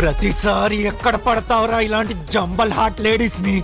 ప్రతిసారి ఎక్కడ పడతావురా ఇలాంటి జంబల్ హాట్ లేడీస్ని